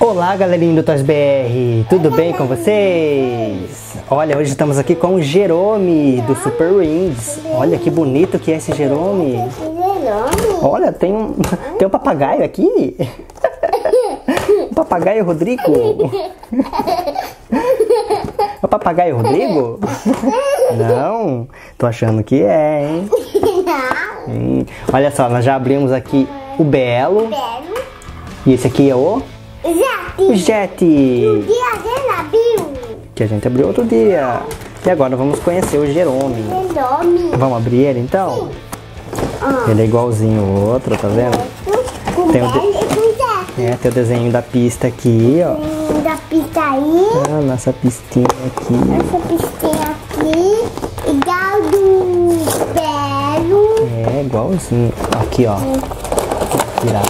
Olá galerinha do Toys BR, tudo bem com vocês? Olha, hoje estamos aqui com o Jerome do Super Wings. Olha que bonito que é esse Jerome. Olha, tem um, tem um papagaio aqui. Um papagaio Rodrigo. É o papagaio Rodrigo? Não, tô achando que é, hein? Olha só, nós já abrimos aqui o Belo. E esse aqui é o o Jet. dia abriu. Que a gente abriu outro dia. E agora vamos conhecer o Jerome. Nome. Vamos abrir ele então? Ele é igualzinho o outro, tá vendo? Com Tem o de-. É, tem o desenho da pista aqui, ó. Da pista aí. Ah, nossa pistinha aqui. Essa pistinha aqui. Igual do É, igualzinho. Aqui, ó. Virar.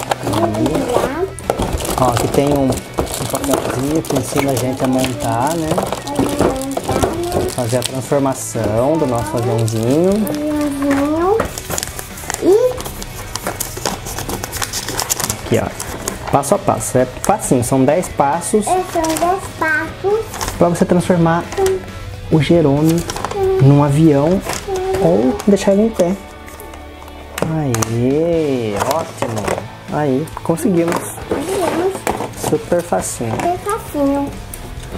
Ó, aqui tem um, um papelzinho que ensina a gente a montar, né? Fazer a transformação do nosso aviãozinho. E Aqui, ó. Passo a passo. É facinho, são 10 passos esses são dois passos. para você transformar o Jerome num avião ou deixar ele em pé. Aí, ótimo. Aí, conseguimos. Fazemos Super facinho. bem facinho.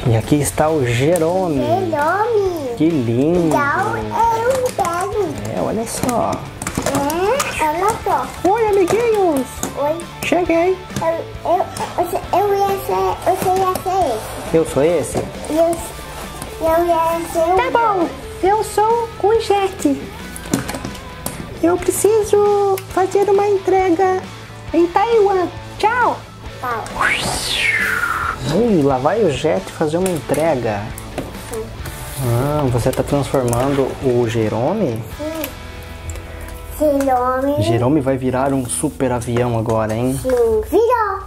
E aqui está o Jerome. Nome. Que lindo. Igual eu pego. É, olha só. É, olha só. Oi, amiguinhos. Oi. Cheguei. Eu, eu, eu, eu ia ser, você ia ser esse. Eu sou esse? Eu, eu ia ser o... Tá bom, eu sou o Jet. Eu preciso fazer uma entrega em Taiwan. Tchau. Pau. Ui, lá vai o Jet fazer uma entrega. Ah, você está transformando o Jerome? Seu nome... Jerome vai virar um super avião agora, hein? Sim. Virou.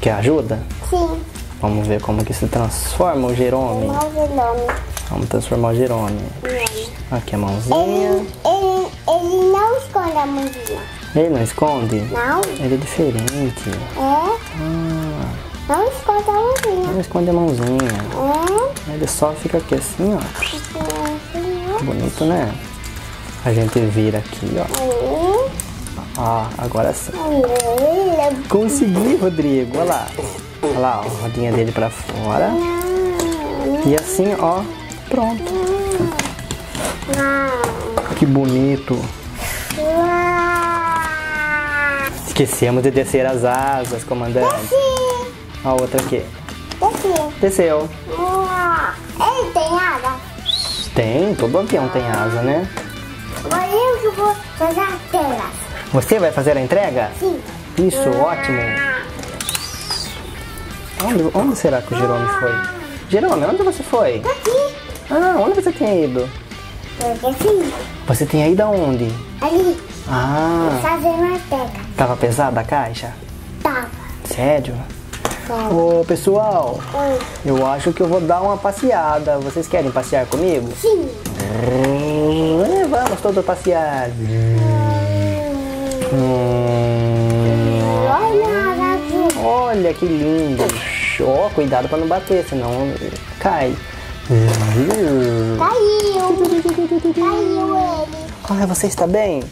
Quer ajuda? Sim. Vamos ver como que se transforma o Jerome. Não seu nome. Vamos transformar o Jerome. Aqui a mãozinha. Ele, a mãozinha. Ele não esconde? Não? Ele é diferente. É? Não esconde a mãozinha. Não esconde a mãozinha. É? Ele só fica aqui assim, ó. Bonito, né? A gente vira aqui, ó. Aí. Ah, agora sim. Aí. Consegui, Rodrigo. Olha lá. Olha lá, ó, a rodinha dele pra fora. E assim, ó. Pronto. Que bonito. Esquecemos de descer as asas, comandante. Sim. A outra aqui. Aqui. Desceu. Ele tem asa? Tem, todo avião tem asa, né? Agora eu que vou fazer a tela. Você vai fazer a entrega? Sim. Isso, ótimo. Onde, onde será que o Jerome foi? Jerome, onde você foi? Aqui. Ah, onde você tinha ido? Porque assim, Você tinha ido aonde? ali, Ah, fazer uma tela. Tava pesada a caixa? Tava. Sério? Sério. Ô, pessoal, Oi. eu acho que eu vou dar uma passeada. Vocês querem passear comigo? Sim. Hum, Vamos todos passear. Hum, Olha, azul. olha que lindo. Ó, cuidado para não bater, senão cai. Caiu. Caiu ele. Ai, você está bem?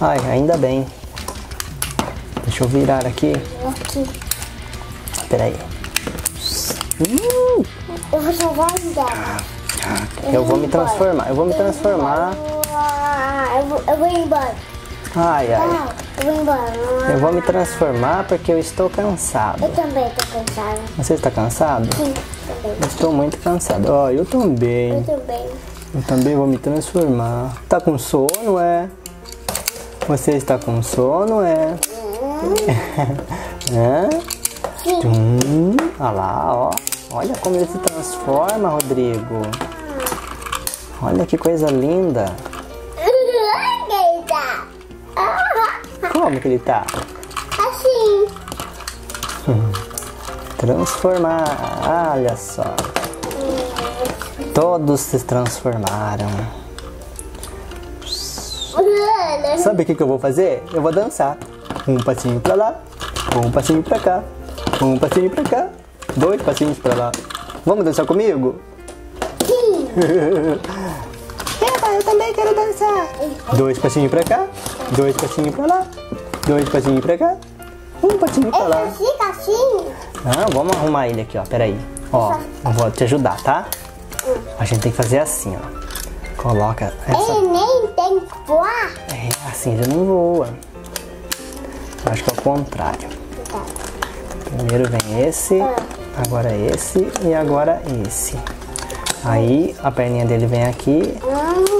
Ai, ainda bem. Deixa eu virar aqui. Aqui. Peraí. Hum, Eu vou jogar eu vou me transformar. Eu vou me transformar. Eu vou, eu vou embora. Ai, ai. Ah, eu vou embora. Eu vou me transformar porque eu estou cansado. Eu também tô cansada. Você está cansado? Sim, também. Eu estou muito cansado. Ó, eu também. Eu também. Eu também vou me transformar. Tá com sono, é? Você está com sono, é? Sim. Hum, olha lá, ó. Olha como ele se transforma, Rodrigo. Olha que coisa linda. Como que ele tá? Assim. Transformar. Olha só. Todos se transformaram. Sabe o que, que eu vou fazer? Eu vou dançar. Um passinho pra lá, um passinho pra cá, um passinho pra cá, dois passinhos pra lá. Vamos dançar comigo? Sim. Eba, eu também quero dançar. Dois passinhos pra cá, dois passinhos pra lá, dois passinhos pra cá, um passinho pra lá. Ele fica assim. Não, vamos arrumar ele aqui, ó. Peraí. Ó, eu vou te ajudar, tá? A gente tem que fazer assim, ó. Coloca essa. Ele nem tem que voar. É, assim ele não voa. Acho que é o contrário. Primeiro vem esse, agora esse e agora esse. Aí a perninha dele vem aqui,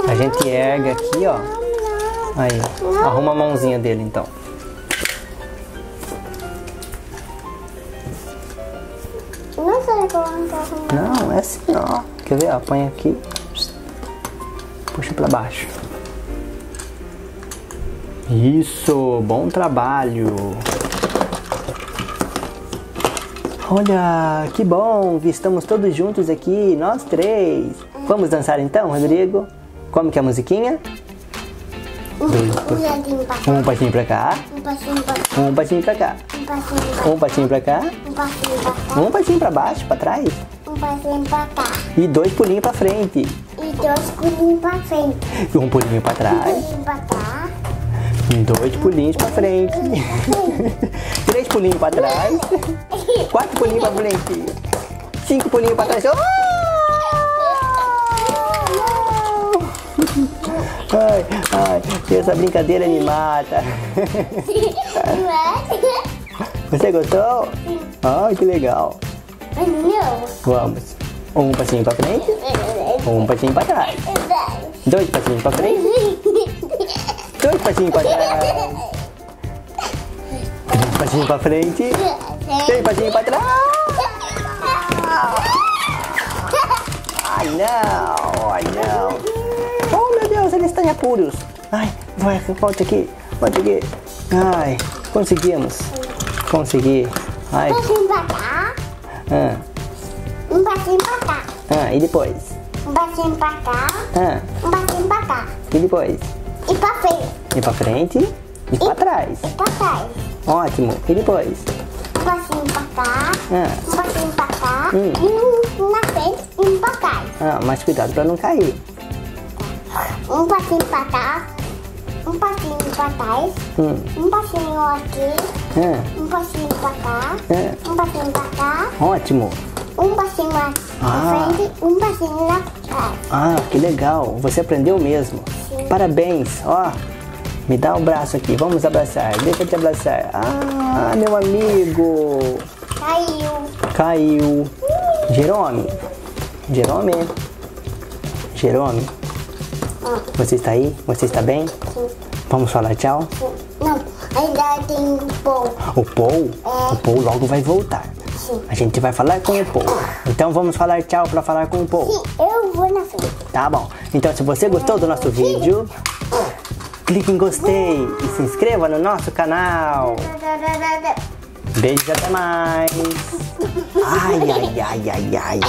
a gente erga aqui, ó. Aí, arruma a mãozinha dele então. Não é assim, ó. Quer ver? Põe aqui. Puxa pra baixo. Isso, bom trabalho. Olha, que bom, estamos todos juntos aqui, nós três. Vamos dançar então, Rodrigo? Como que é a musiquinha? Um dedinho pra cá. Um passinho pra cá, Um passinho pra cá. um passinho pra cá, Um passinho pra cá. um passinho pra Um um baixo, pra trás Um passinho pra cá. e dois pulinhos pra frente. E dois pulinhos pra frente. E um pulinho pra Um trás. pulinho pra cá. E dois pulinhos pra frente. Três pulinhos pra trás. Quatro pulinhos pra frente. Cinco pulinhos pra trás. Oh! Ai, ai, essa brincadeira me mata. É? Você gostou? Ai, que legal. Vamos. Um passinho pra frente, um passinho pra trás. Dois passinhos pra frente, dois passinhos pra trás. Três passinhos pra frente, três passinhos pra trás. Ai, não, ai, não. Oh, meu Deus, eles estão em apuros. Ai, vai, volte aqui, volte aqui. Ai, conseguimos. Consegui. Ai, Um passinho pra cá. ah, Um passinho pra cá. ah, e depois? Um passinho pra cá. Ah, Um passinho pra cá. e depois? E pra frente. E pra frente e pra trás. E pra trás. Ótimo. E depois? Um passinho pra cá. Ah, Um passinho pra cá. Hum. E um na frente e um pra trás. ah, mas cuidado pra não cair. Um passinho pra cá. Um passinho pra trás. Hum, Um passinho aqui. ah, Um passinho pra cá. ah, Um passinho pra cá. ótimo. Um passinho na Ah. frente. Um passinho na trás. Ah, que legal. Você aprendeu mesmo. Parabéns. Ó, me dá o braço aqui. Vamos abraçar. Deixa eu te abraçar. Ah, meu amigo. Caiu. Caiu. Jerome. Jerome. Jerome. Ah, Você está aí? Você está bem? sim, Vamos falar tchau? sim. Não, ainda tem um pouco. O Paul? O Paul logo vai voltar. Sim. A gente vai falar com o Paul. Então vamos falar tchau para falar com o Paul. Sim, eu vou na frente. Tá bom. Então se você gostou do nosso vídeo, clique em gostei e se inscreva no nosso canal. Beijos e até mais. Ai, ai, ai, ai, ai.